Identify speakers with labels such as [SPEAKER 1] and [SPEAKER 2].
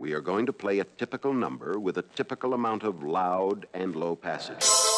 [SPEAKER 1] We are going to play a typical number with a typical amount of loud and low passages.